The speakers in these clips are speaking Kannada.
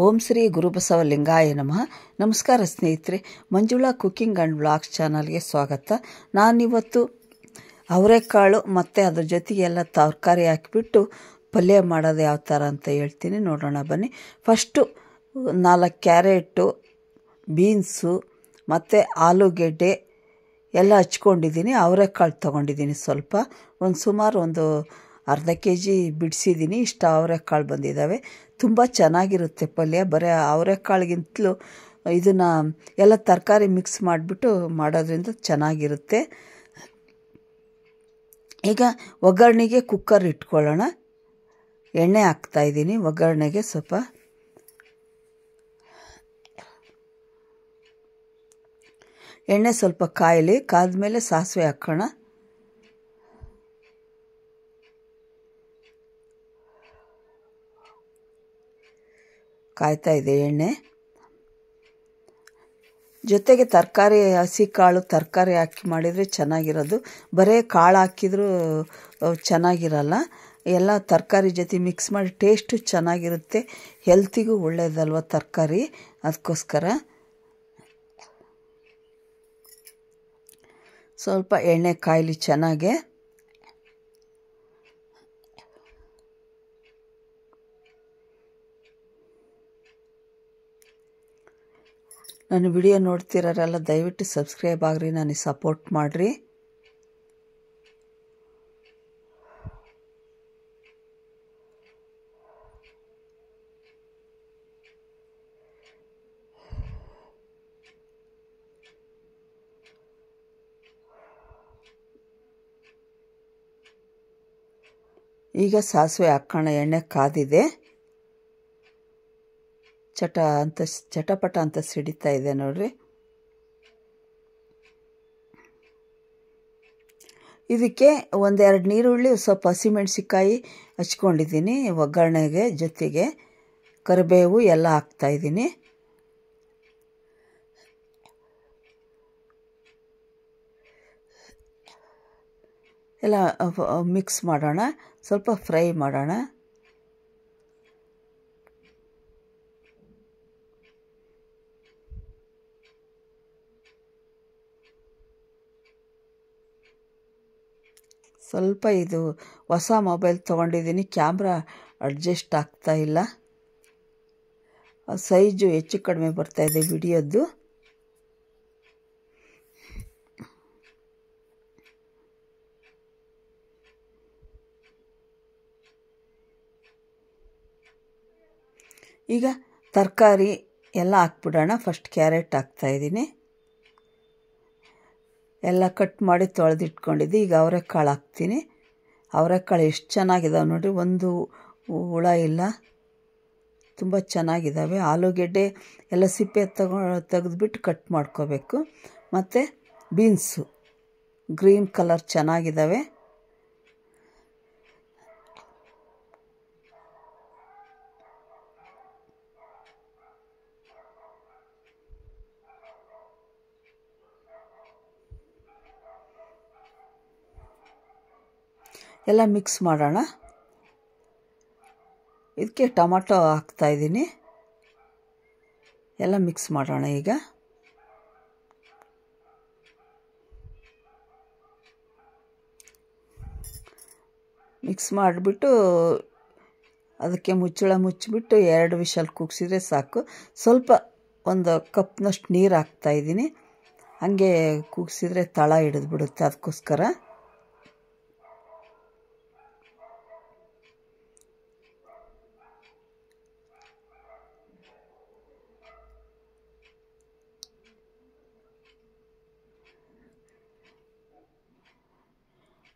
ಓಂ ಶ್ರೀ ಗುರುಬಸವ ಲಿಂಗಾಯ ನಮಃ. ನಮಸ್ಕಾರ ಸ್ನೇಹಿತರೆ, ಮಂಜುಳಾ ಕುಕ್ಕಿಂಗ್ ಆ್ಯಂಡ್ ಬ್ಲಾಗ್ಸ್ ಚಾನಲ್ಗೆ ಸ್ವಾಗತ. ನಾನಿವತ್ತು ಅವರೆಕಾಳು ಮತ್ತು ಅದ್ರ ಜೊತೆಗೆ ಎಲ್ಲ ತರಕಾರಿ ಹಾಕಿಬಿಟ್ಟು ಪಲ್ಯ ಮಾಡೋದು ಯಾವ ಥರ ಅಂತ ಹೇಳ್ತೀನಿ. ನೋಡೋಣ ಬನ್ನಿ. ಫಸ್ಟು ನಾಲ್ಕು ಕ್ಯಾರೆಟು, ಬೀನ್ಸು, ಮತ್ತು ಆಲೂಗೆಡ್ಡೆ ಎಲ್ಲ ಹಚ್ಕೊಂಡಿದ್ದೀನಿ. ಅವರೆಕಾಳು ತೊಗೊಂಡಿದ್ದೀನಿ ಸ್ವಲ್ಪ. ಒಂದು ಸುಮಾರು ಒಂದು ಅರ್ಧ ಕೆ ಜಿ ಬಿಡಿಸಿದ್ದೀನಿ. ಇಷ್ಟು ಅವರೆಕಾಳು ಬಂದಿದ್ದಾವೆ. ತುಂಬ ಚೆನ್ನಾಗಿರುತ್ತೆ ಪಲ್ಯ. ಬರೀ ಅವರೆಕಾಳಿಗಿಂತಲೂ ಇದನ್ನು ಎಲ್ಲ ತರಕಾರಿ ಮಿಕ್ಸ್ ಮಾಡಿಬಿಟ್ಟು ಮಾಡೋದ್ರಿಂದ ಚೆನ್ನಾಗಿರುತ್ತೆ. ಈಗ ಒಗ್ಗರಣೆಗೆ ಕುಕ್ಕರ್ ಇಟ್ಕೊಳ್ಳೋಣ. ಎಣ್ಣೆ ಹಾಕ್ತಾಯಿದ್ದೀನಿ ಒಗ್ಗರಣೆಗೆ ಸ್ವಲ್ಪ ಎಣ್ಣೆ ಸ್ವಲ್ಪ ಕಾಯಲಿ. ಕಾದ ಮೇಲೆ ಸಾಸಿವೆ ಹಾಕೋಣ. ಕಾಯ್ತಾ ಇದೆ ಎಣ್ಣೆ. ಜೊತೆಗೆ ತರಕಾರಿ, ಹಸಿ ಕಾಳು ತರಕಾರಿ ಹಾಕಿ ಮಾಡಿದರೆ ಚೆನ್ನಾಗಿರೋದು. ಬರೀ ಕಾಳು ಹಾಕಿದರೂ ಚೆನ್ನಾಗಿರಲ್ಲ. ಎಲ್ಲ ತರಕಾರಿ ಜೊತೆ ಮಿಕ್ಸ್ ಮಾಡಿ ಟೇಸ್ಟು ಚೆನ್ನಾಗಿರುತ್ತೆ. ಹೆಲ್ತಿಗೂ ಒಳ್ಳೆಯದಲ್ವ ತರಕಾರಿ? ಅದಕ್ಕೋಸ್ಕರ. ಸ್ವಲ್ಪ ಎಣ್ಣೆ ಕಾಯಿಲಿ ಚೆನ್ನಾಗೆ. ನನ್ನ ವಿಡಿಯೋ ನೋಡ್ತಿರೋರೆಲ್ಲ ದಯವಿಟ್ಟು ಸಬ್ಸ್ಕ್ರೈಬ್ ಆಗ್ರಿ ನನಗೆ ಸಪೋರ್ಟ್ ಮಾಡಿರಿ. ಈಗ ಸಾಸಿವೆ ಹಾಕೋಣ ಎಣ್ಣೆ ಕಾದಿದೆ. ಚಟ ಅಂತ, ಚಟಪಟ ಅಂತ ಸಿಡಿತಾ ಇದೆ ನೋಡ್ರಿ. ಇದಕ್ಕೆ ಒಂದೆರಡು ನೀರುಳ್ಳಿ ಸ್ವಲ್ಪ ಹಸಿಮೆಣ್ಸಿಕಾಯಿ ಹಚ್ಕೊಂಡಿದ್ದೀನಿ ಒಗ್ಗರಣೆಗೆ ಜೊತೆಗೆ. ಕರಿಬೇವು ಎಲ್ಲ ಹಾಕ್ತಾಯಿದ್ದೀನಿ ಎಲ್ಲ ಮಿಕ್ಸ್ ಮಾಡೋಣ. ಸ್ವಲ್ಪ ಫ್ರೈ ಮಾಡೋಣ. ಸ್ವಲ್ಪ ಇದು ಹೊಸ ಮೊಬೈಲ್ ತೊಗೊಂಡಿದ್ದೀನಿ. ಕ್ಯಾಮ್ರಾ ಅಡ್ಜಸ್ಟ್ ಆಗ್ತಾ ಇಲ್ಲ. ಸೈಜು ಹೆಚ್ಚು ಕಡಿಮೆ ಬರ್ತಾಯಿದೆ ವಿಡಿಯೋದ್ದು. ಈಗ ತರಕಾರಿ ಎಲ್ಲ ಹಾಕ್ಬಿಡೋಣ. ಫಸ್ಟ್ ಕ್ಯಾರೆಟ್ ಹಾಕ್ತಾಯಿದ್ದೀನಿ ಎಲ್ಲ ಕಟ್ ಮಾಡಿ ತೊಳೆದಿಟ್ಕೊಂಡಿದ್ದೆ. ಈಗ ಅವರೆಕಾಳು ಹಾಕ್ತೀನಿ. ಅವರೆಕಾಳು ಎಷ್ಟು ಚೆನ್ನಾಗಿದ್ದಾವೆ ನೋಡಿರಿ. ಒಂದು ಹುಳ ಇಲ್ಲ. ತುಂಬ ಚೆನ್ನಾಗಿದ್ದಾವೆ ಆಲೂಗೆಡ್ಡೆ ಎಲ್ಲ ಸಿಪ್ಪೆ ತಗೊ, ತೆಗೆದ್ಬಿಟ್ಟು ಕಟ್ ಮಾಡ್ಕೋಬೇಕು. ಮತ್ತು ಬೀನ್ಸು. ಗ್ರೀನ್ ಕಲರ್ ಚೆನ್ನಾಗಿದ್ದಾವೆ ಎಲ್ಲ ಮಿಕ್ಸ್ ಮಾಡೋಣ. ಇದಕ್ಕೆ ಟೊಮಟೊ ಹಾಕ್ತಾಯಿದ್ದೀನಿ ಎಲ್ಲ ಮಿಕ್ಸ್ ಮಾಡೋಣ ಈಗ. ಮಿಕ್ಸ್ ಮಾಡಿಬಿಟ್ಟು ಅದಕ್ಕೆ ಮುಚ್ಚಳ ಮುಚ್ಚಿಬಿಟ್ಟು ಎರಡು ವಿಷಲ್ ಕುಗ್ಸಿದ್ರೆ ಸಾಕು. ಸ್ವಲ್ಪ ಒಂದು ಕಪ್ನಷ್ಟು ನೀರು ಹಾಕ್ತಾಯಿದ್ದೀನಿ ಹಾಗೆ ಕುಗ್ಸಿದ್ರೆ ತಳ ಹಿಡಿದ್ಬಿಡುತ್ತೆ ಅದಕ್ಕೋಸ್ಕರ.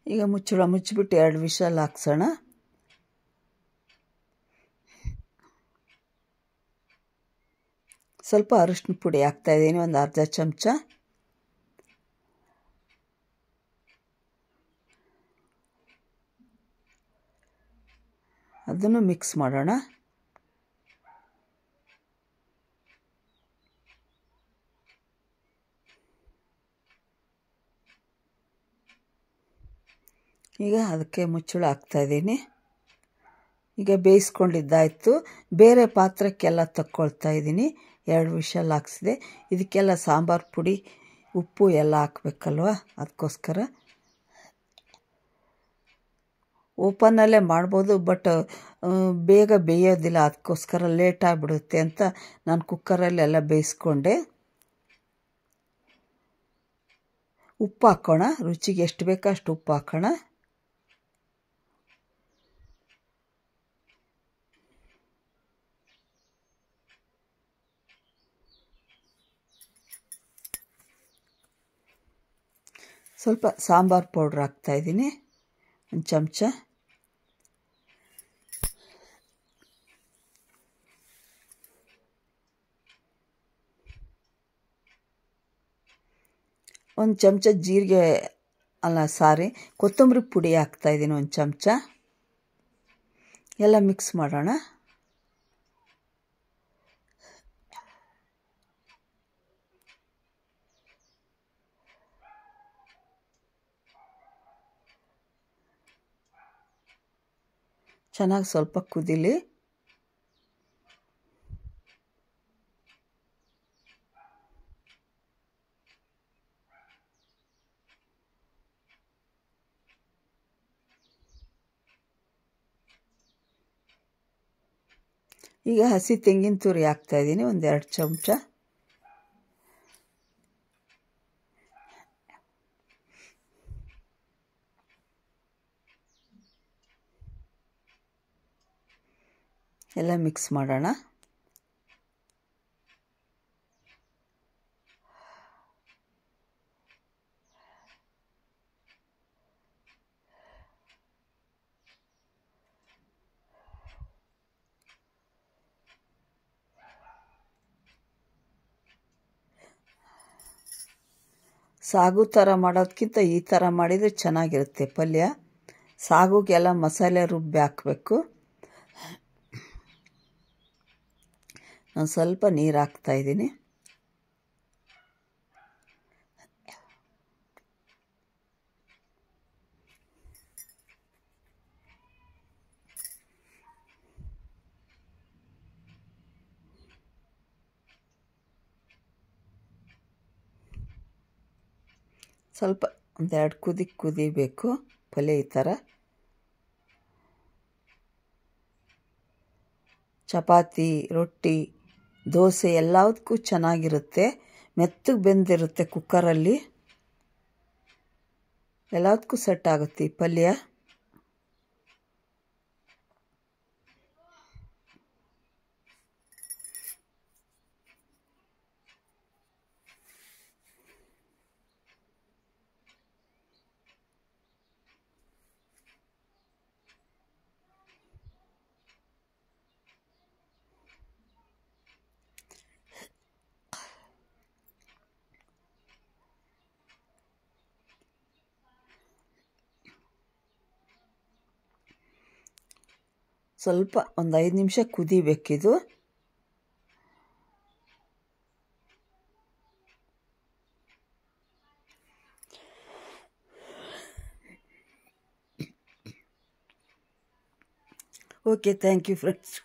ಈಗ ಮುಚ್ಚಳ, ಮುಚ್ಚಿಬಿಟ್ಟು ಎರಡು ವಿಷಲ್ ಹಾಕ್ಸೋಣ ಸ್ವಲ್ಪ ಅರಿಶಿನ ಪುಡಿ ಹಾಕ್ತಾಯಿದ್ದೀನಿ ಒಂದು ಅರ್ಧ ಚಮಚ. ಅದನ್ನು ಮಿಕ್ಸ್ ಮಾಡೋಣ. ಈಗ ಅದಕ್ಕೆ ಮುಚ್ಚಳ ಹಾಕ್ತಾಯಿದ್ದೀನಿ ಈಗ ಬೇಯಿಸ್ಕೊಂಡಿದ್ದಾಯಿತು. ಬೇರೆ ಪಾತ್ರಕ್ಕೆಲ್ಲ ತಕ್ಕೊಳ್ತಾ ಇದ್ದೀನಿ. ಎರಡು ವಿಷಲ್ ಹಾಕ್ಸಿದೆ. ಇದಕ್ಕೆಲ್ಲ ಸಾಂಬಾರು ಪುಡಿ, ಉಪ್ಪು ಎಲ್ಲ ಹಾಕ್ಬೇಕಲ್ವ? ಅದಕ್ಕೋಸ್ಕರ. ಓಪನ್ನಲ್ಲೇ ಮಾಡ್ಬೋದು, ಬಟ್ ಬೇಗ ಬೇಯೋದಿಲ್ಲ. ಅದಕ್ಕೋಸ್ಕರ ಲೇಟ್ ಆಗಿಬಿಡುತ್ತೆ ಅಂತ ನಾನು ಕುಕ್ಕರಲ್ಲೆಲ್ಲ ಬೇಯಿಸ್ಕೊಂಡೆ. ಉಪ್ಪು ಹಾಕೋಣ. ರುಚಿಗೆ ಎಷ್ಟು ಬೇಕೋ ಅಷ್ಟು ಉಪ್ಪು ಹಾಕೋಣ. ಸ್ವಲ್ಪ ಸಾಂಬಾರು ಪೌಡ್ರ್ ಹಾಕ್ತಾಯಿದ್ದೀನಿ ಒಂದು ಚಮಚ. ಒಂದು ಚಮಚ ಜೀರಿಗೆ ಅಲ್ಲ, ಸಾರಿ, ಕೊತ್ತಂಬರಿ ಪುಡಿ ಹಾಕ್ತಾಯಿದ್ದೀನಿ ಒಂದು ಚಮಚ. ಎಲ್ಲ ಮಿಕ್ಸ್ ಮಾಡೋಣ. ಚೆನ್ನಾಗಿ ಸ್ವಲ್ಪ ಕುದಿಲಿ. ಈಗ ಹಸಿ ತೆಂಗಿನ ತುರಿ ಹಾಕ್ತಾಯಿದ್ದೀನಿ ಒಂದೆರಡು ಚಮಚ. ಎಲ್ಲ ಮಿಕ್ಸ್ ಮಾಡೋಣ. ಸಾಗು ಥರ ಮಾಡೋದಕ್ಕಿಂತ ಈ ಥರ ಮಾಡಿದರೆ ಚೆನ್ನಾಗಿರುತ್ತೆ ಪಲ್ಯ. ಸಾಗುಗೆಲ್ಲ ಮಸಾಲೆ ರುಬ್ಬಿ ಹಾಕಬೇಕು. ನಾನು ಸ್ವಲ್ಪ ನೀರು ಹಾಕ್ತಾಯಿದ್ದೀನಿ ಸ್ವಲ್ಪ ಒಂದೆರಡು ಕುದಿ ಕುದಿಬೇಕು ಪಲ್ಯ ಈ ಥರ. ಚಪಾತಿ ರೊಟ್ಟಿ ದೋಸೆ ಎಲ್ಲದಕ್ಕೂ ಚೆನ್ನಾಗಿರುತ್ತೆ. ಮೆತ್ತಗೆ ಬೆಂದಿರುತ್ತೆ ಕುಕ್ಕರಲ್ಲಿ ಎಲ್ಲದಕ್ಕೂ ಸೆಟ್ ಆಗುತ್ತೆ ಈ ಪಲ್ಯ. ಸ್ವಲ್ಪ ಒಂದು ಐದು ನಿಮಿಷ ಕುದಿಬೇಕಿದು ಓಕೆ ಥ್ಯಾಂಕ್ ಯು ಫ್ರೆಂಡ್ಸ್